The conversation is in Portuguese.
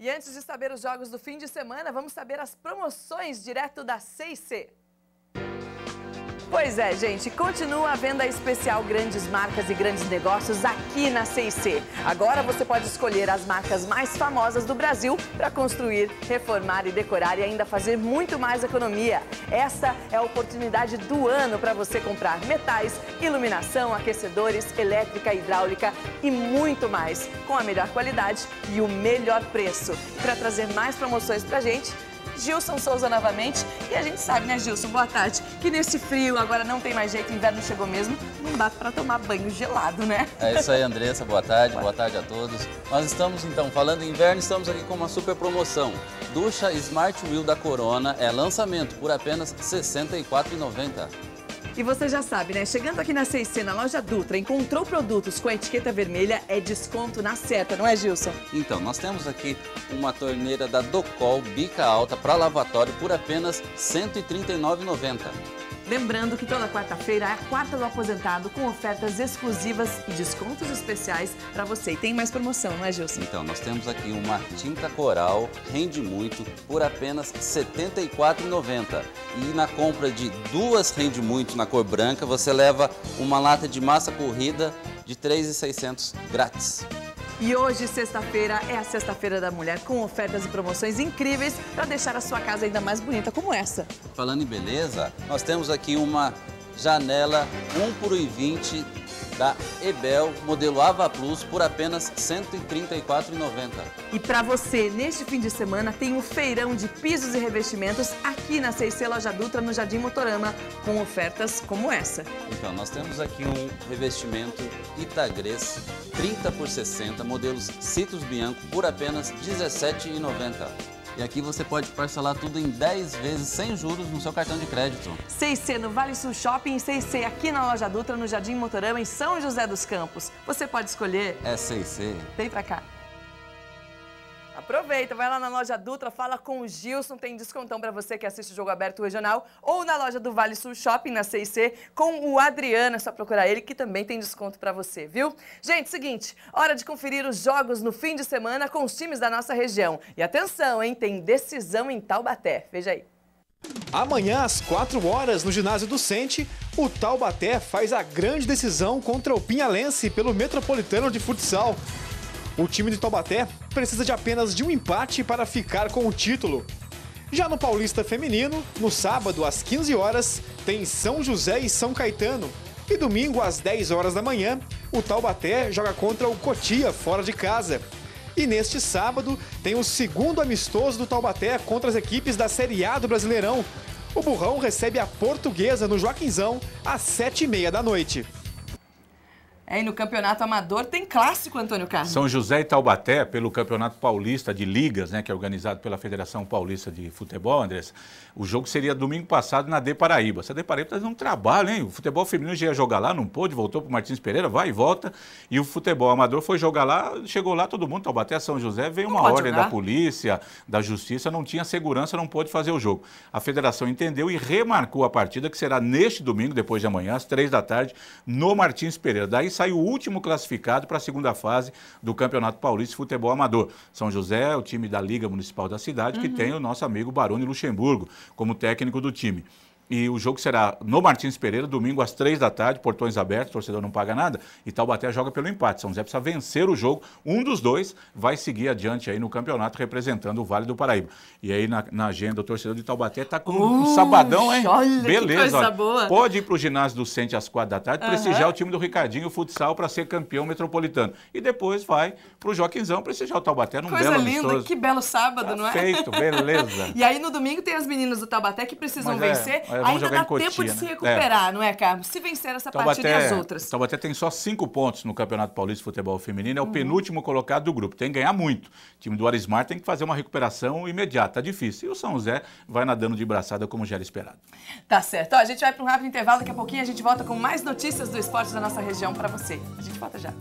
E antes de saber os jogos do fim de semana, vamos saber as promoções direto da 6C. Pois é, gente, continua a venda especial Grandes Marcas e Grandes Negócios aqui na CIC. Agora você pode escolher as marcas mais famosas do Brasil para construir, reformar e decorar e ainda fazer muito mais economia. Essa é a oportunidade do ano para você comprar metais, iluminação, aquecedores, elétrica, hidráulica e muito mais, com a melhor qualidade e o melhor preço. Para trazer mais promoções para gente, Gilson Souza novamente. E a gente sabe, né, Gilson, boa tarde, que nesse frio agora não tem mais jeito, inverno chegou mesmo, não dá para tomar banho gelado, né? É isso aí, Andressa, boa tarde, boa tarde a todos. Nós estamos então falando em inverno, estamos aqui com uma super promoção. Ducha Smart Wheel da Corona é lançamento por apenas R$ 64,90. E você já sabe, né? Chegando aqui na CIC, na loja Dutra, encontrou produtos com a etiqueta vermelha, é desconto na certa, não é, Gilson? Então, nós temos aqui uma torneira da Docol bica alta para lavatório por apenas R$ 139,90. Lembrando que toda quarta-feira é a quarta do aposentado com ofertas exclusivas e descontos especiais para você. E tem mais promoção, não é, Gilson? Então, nós temos aqui uma tinta coral, rende muito, por apenas R$ 74,90. E na compra de duas rende muito na cor branca, você leva uma lata de massa corrida de R$ 3,600 grátis. E hoje, sexta-feira, é a Sexta-feira da Mulher com ofertas e promoções incríveis para deixar a sua casa ainda mais bonita como essa. Falando em beleza, nós temos aqui uma janela 1 por 1,20 da Ebel, modelo Ava Plus, por apenas R$ 134,90. E para você, neste fim de semana, tem o feirão de pisos e revestimentos aqui na CIC Loja Dutra, no Jardim Motorama, com ofertas como essa. Então, nós temos aqui um revestimento Itagres 30 por 60, modelos Citrus Bianco, por apenas R$ 17,90. E aqui você pode parcelar tudo em 10 vezes sem juros no seu cartão de crédito. 6C no Vale Sul Shopping e 6C aqui na Loja Dutra, no Jardim Motorama, em São José dos Campos. Você pode escolher... É 6C. Vem pra cá. Aproveita, vai lá na loja Dutra, fala com o Gilson, tem descontão para você que assiste o Jogo Aberto Regional, ou na loja do Vale Sul Shopping, na CIC, com o Adriano, é só procurar ele que também tem desconto para você, viu? Gente, seguinte, hora de conferir os jogos no fim de semana com os times da nossa região. E atenção, hein, tem decisão em Taubaté, veja aí. Amanhã, às 4 horas, no ginásio do Sente, o Taubaté faz a grande decisão contra o Pinhalense pelo Metropolitano de Futsal. O time de Taubaté precisa de apenas de um empate para ficar com o título. Já no Paulista Feminino, no sábado às 15 horas, tem São José e São Caetano. E domingo às 10 horas da manhã, o Taubaté joga contra o Cotia fora de casa. E neste sábado tem o segundo amistoso do Taubaté contra as equipes da Série A do Brasileirão. O Burrão recebe a Portuguesa no Joaquinzão às 7h30 da noite. É, e no Campeonato Amador tem clássico, Antônio Carlos. São José e Taubaté, pelo Campeonato Paulista de Ligas, né, que é organizado pela Federação Paulista de Futebol, Andressa. O jogo seria domingo passado na D Paraíba. Essa D Paraíba está fazendo um trabalho, hein? O futebol feminino já ia jogar lá, não pôde, voltou para o Martins Pereira, vai e volta. E o futebol amador foi jogar lá, chegou lá todo mundo, Taubaté, São José, veio uma ordem jogar. da polícia, da justiça, não tinha segurança, não pôde fazer o jogo. A federação entendeu e remarcou a partida, que será neste domingo, depois de amanhã, às três da tarde, no Martins Pereira. Daí sai o último classificado para a segunda fase do Campeonato Paulista de Futebol Amador. São José, o time da Liga Municipal da cidade, uhum. que tem o nosso amigo Baroni Luxemburgo como técnico do time. E o jogo será no Martins Pereira, domingo às três da tarde, portões abertos, torcedor não paga nada. E Taubaté joga pelo empate. São José precisa vencer o jogo. Um dos dois vai seguir adiante aí no campeonato, representando o Vale do Paraíba. E aí na, na agenda, o torcedor de Taubaté está com uh, um sabadão, hein? Olha, Beleza. Que coisa olha, boa. Pode ir para o ginásio do Sente às quatro da tarde, uhum. prestigiar o time do Ricardinho o futsal para ser campeão metropolitano. E depois vai para o Joaquinzão prestigiar o Taubaté num coisa belo linda, amistoso. que belo sábado, tá não é? Feito, beleza. e aí no domingo tem as meninas do Taubaté que precisam Mas vencer. É, Ainda dá tempo de se recuperar, é. não é, Carlos? Se vencer essa partida e as outras. Taubaté tem só cinco pontos no Campeonato Paulista de Futebol Feminino, é o uhum. penúltimo colocado do grupo. Tem que ganhar muito. O time do Arismar tem que fazer uma recuperação imediata. Tá difícil. E o São José vai nadando de braçada como já era esperado. Tá certo. Ó, a gente vai para um rápido intervalo. Daqui a pouquinho a gente volta com mais notícias do esporte da nossa região para você. A gente volta já.